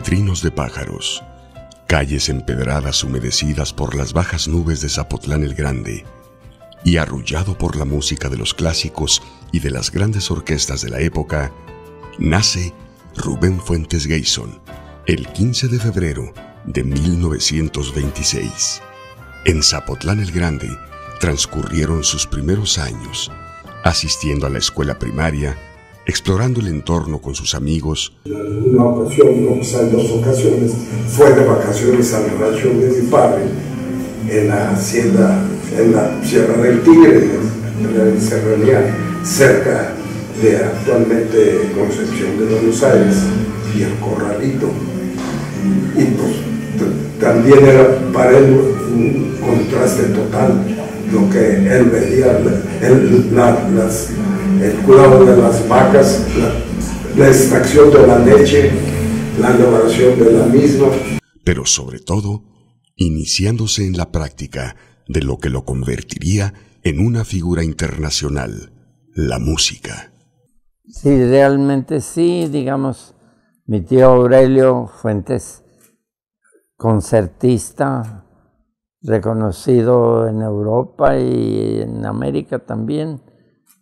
trinos de pájaros, calles empedradas humedecidas por las bajas nubes de Zapotlán el Grande, y arrullado por la música de los clásicos y de las grandes orquestas de la época, nace Rubén Fuentes Gayson el 15 de febrero de 1926. En Zapotlán el Grande transcurrieron sus primeros años, asistiendo a la escuela primaria, explorando el entorno con sus amigos. Una ocasión, no, pues hay dos ocasiones, fue de vacaciones al rancho de mi padre, en la hacienda, en la Sierra del Tigre, en la Serranía, cerca de actualmente Concepción de Buenos Aires y el Corralito. Y pues también era para él un contraste total lo que él veía, las, el cuidado de las vacas, la, extracción de la leche, la elaboración de la misma. Pero sobre todo, iniciándose en la práctica de lo que lo convertiría en una figura internacional, la música. Sí, realmente sí, digamos, mi tío Aurelio Fuentes, concertista, reconocido en Europa y en América también.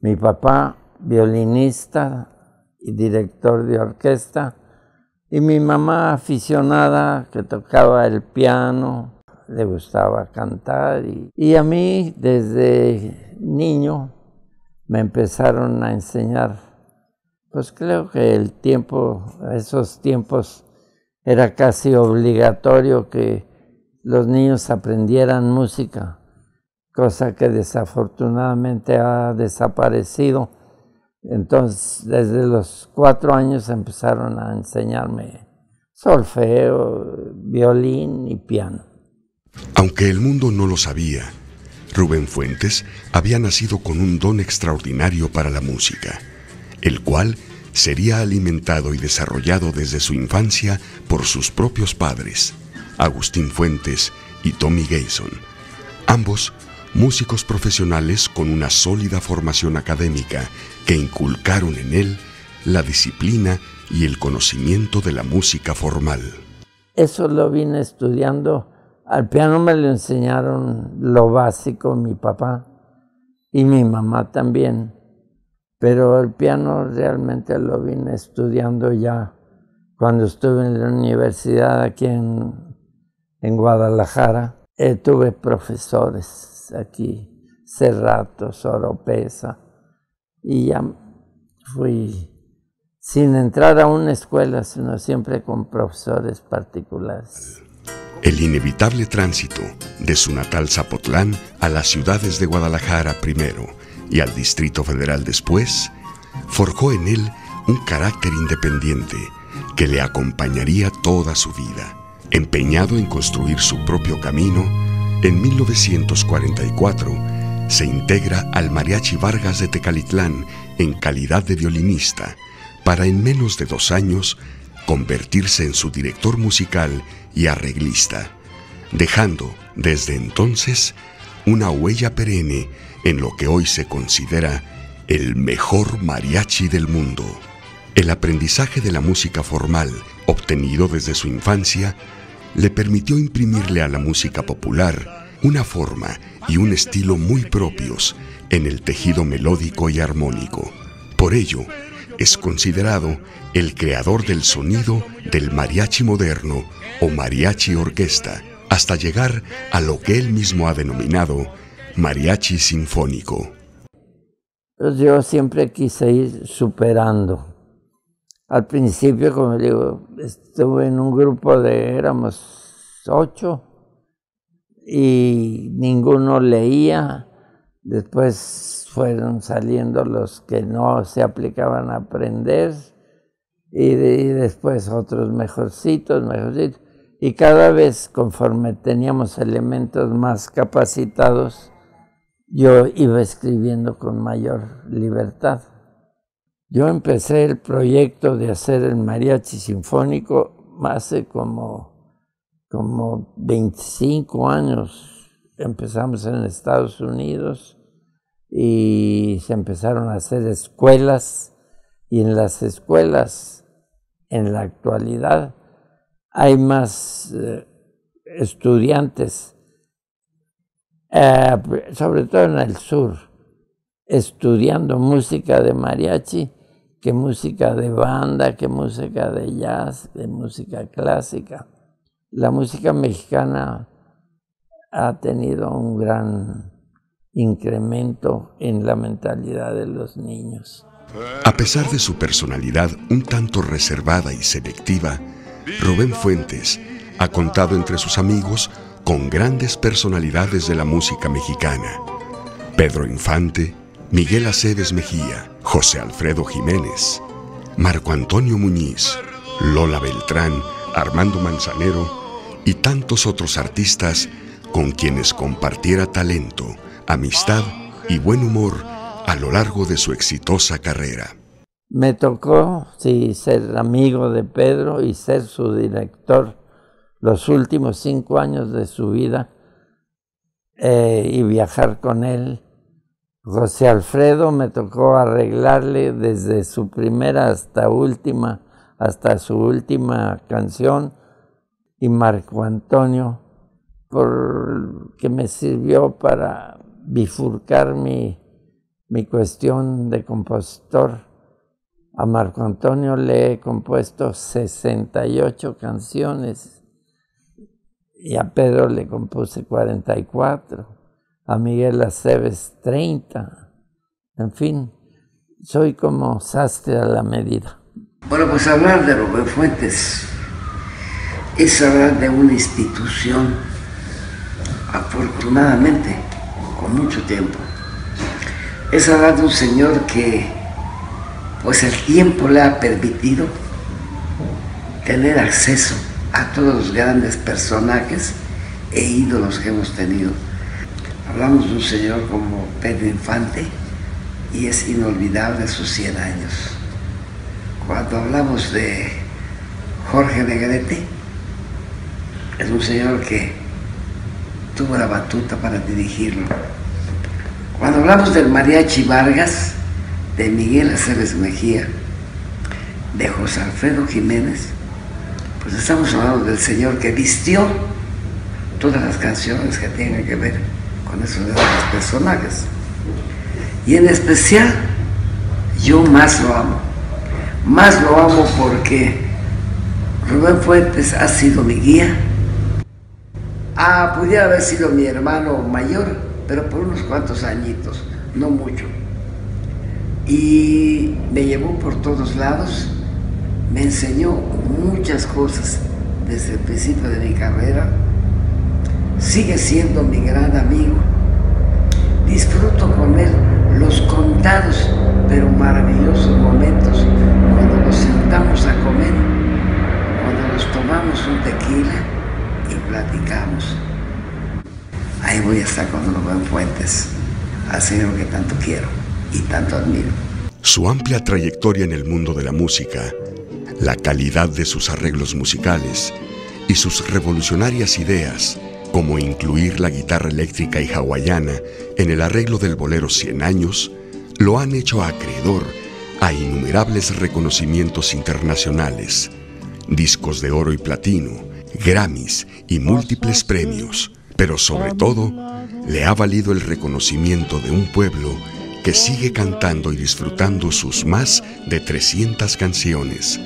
Mi papá, violinista y director de orquesta, y mi mamá aficionada que tocaba el piano, le gustaba cantar, y, a mí desde niño me empezaron a enseñar. Pues creo que el tiempo, esos tiempos, era casi obligatorio que los niños aprendieran música, cosa que desafortunadamente ha desaparecido. Entonces, desde los cuatro años empezaron a enseñarme solfeo, violín y piano. Aunque el mundo no lo sabía, Rubén Fuentes había nacido con un don extraordinario para la música, el cual sería alimentado y desarrollado desde su infancia por sus propios padres. Agustín Fuentes y Tommy Gayson, ambos músicos profesionales con una sólida formación académica que inculcaron en él la disciplina y el conocimiento de la música formal. Eso lo vine estudiando. Al piano me lo enseñaron lo básico mi papá y mi mamá también. Pero el piano realmente lo vine estudiando ya cuando estuve en la universidad aquí en en Guadalajara. Eh, tuve profesores aquí, Cerrato, Soropesa, y ya fui sin entrar a una escuela, sino siempre con profesores particulares. El inevitable tránsito de su natal Zapotlán a las ciudades de Guadalajara primero y al Distrito Federal después, forjó en él un carácter independiente que le acompañaría toda su vida. Empeñado en construir su propio camino, en 1944 se integra al Mariachi Vargas de Tecalitlán en calidad de violinista, para en menos de dos años convertirse en su director musical y arreglista, dejando desde entonces una huella perenne en lo que hoy se considera el mejor mariachi del mundo. El aprendizaje de la música formal, obtenido desde su infancia, le permitió imprimirle a la música popular una forma y un estilo muy propios en el tejido melódico y armónico. Por ello, es considerado el creador del sonido del mariachi moderno o mariachi orquesta, hasta llegar a lo que él mismo ha denominado mariachi sinfónico. Pues yo siempre quise ir superando al principio, como digo, estuve en un grupo de, éramos ocho, y ninguno leía. Después fueron saliendo los que no se aplicaban a aprender, y, después otros mejorcitos, mejorcitos. Y cada vez, conforme teníamos elementos más capacitados, yo iba escribiendo con mayor libertad. Yo empecé el proyecto de hacer el mariachi sinfónico hace como, como 25 años. Empezamos en Estados Unidos y se empezaron a hacer escuelas y en las escuelas, en la actualidad, hay más eh, estudiantes, eh, sobre todo en el sur, estudiando música de mariachi que música de banda, que música de jazz, que música clásica. La música mexicana ha tenido un gran incremento en la mentalidad de los niños. A pesar de su personalidad un tanto reservada y selectiva, Rubén Fuentes ha contado entre sus amigos con grandes personalidades de la música mexicana. Pedro Infante, Miguel Aceves Mejía, José Alfredo Jiménez, Marco Antonio Muñiz, Lola Beltrán, Armando Manzanero y tantos otros artistas con quienes compartiera talento, amistad y buen humor a lo largo de su exitosa carrera. Me tocó, ser amigo de Pedro y ser su director los últimos cinco años de su vida eh, y viajar con él. José Alfredo me tocó arreglarle desde su primera hasta última, hasta su última canción, y Marco Antonio, por que me sirvió para bifurcar mi, mi cuestión de compositor. A Marco Antonio le he compuesto 68 canciones y a Pedro le compuse 44, a Miguel Aceves 30, en fin, soy como sastre a la medida. Bueno, pues hablar de Rubén Fuentes es hablar de una institución, afortunadamente, con mucho tiempo es hablar de un señor que pues el tiempo le ha permitido tener acceso a todos los grandes personajes e ídolos que hemos tenido. Hablamos de un señor como Pedro Infante y es inolvidable sus 100 años. Cuando hablamos de Jorge Negrete, es un señor que tuvo la batuta para dirigirlo cuando hablamos del mariachi Vargas, de Miguel Aceves Mejía, de José Alfredo Jiménez, pues estamos hablando del señor que vistió todas las canciones que tienen que ver con esos grandes personajes. Y en especial, yo más lo amo. Más lo amo porque Rubén Fuentes ha sido mi guía. Ah, pudiera haber sido mi hermano mayor, pero por unos cuantos añitos, no mucho. Y me llevó por todos lados, me enseñó muchas cosas desde el principio de mi carrera, sigue siendo mi gran amigo. Disfruto con él los contados pero maravillosos momentos cuando nos sentamos a comer, cuando nos tomamos un tequila y platicamos. Ahí voy a estar cuando lo vean Fuentes, al Señor que tanto quiero y tanto admiro. Su amplia trayectoria en el mundo de la música, la calidad de sus arreglos musicales y sus revolucionarias ideas, como incluir la guitarra eléctrica y hawaiana en el arreglo del bolero 100 años, lo han hecho acreedor a innumerables reconocimientos internacionales, discos de oro y platino, Grammys y múltiples premios pero sobre todo le ha valido el reconocimiento de un pueblo que sigue cantando y disfrutando sus más de 300 canciones,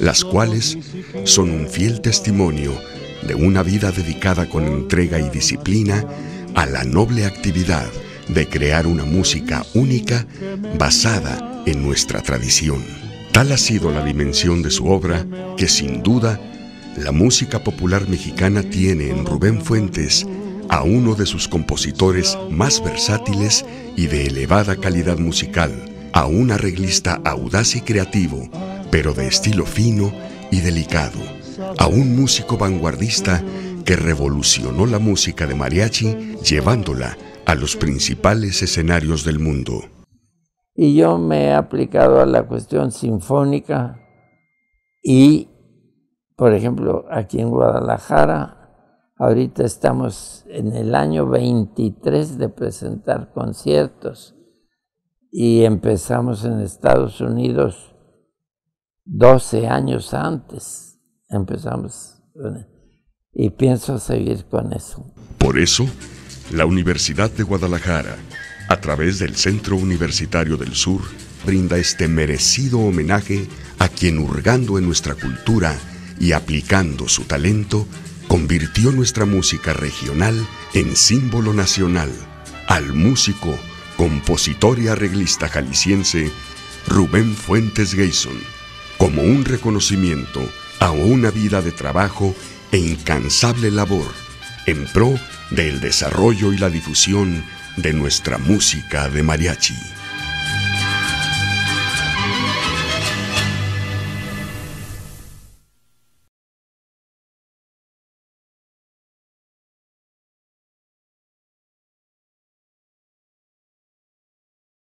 las cuales son un fiel testimonio de una vida dedicada con entrega y disciplina a la noble actividad de crear una música única basada en nuestra tradición. Tal ha sido la dimensión de su obra que sin duda la música popular mexicana tiene en Rubén Fuentes a uno de sus compositores más versátiles y de elevada calidad musical, a un arreglista audaz y creativo, pero de estilo fino y delicado, a un músico vanguardista que revolucionó la música de mariachi llevándola a los principales escenarios del mundo. Y yo me he aplicado a la cuestión sinfónica y, por ejemplo, aquí en Guadalajara Ahorita estamos en el año 23 de presentar conciertos y empezamos en Estados Unidos 12 años antes. Empezamos y pienso seguir con eso. Por eso, la Universidad de Guadalajara, a través del Centro Universitario del Sur, brinda este merecido homenaje a quien hurgando en nuestra cultura y aplicando su talento, convirtió nuestra música regional en símbolo nacional, al músico, compositor y arreglista jalisciense Rubén Fuentes Gayson, como un reconocimiento a una vida de trabajo e incansable labor en pro del desarrollo y la difusión de nuestra música de mariachi.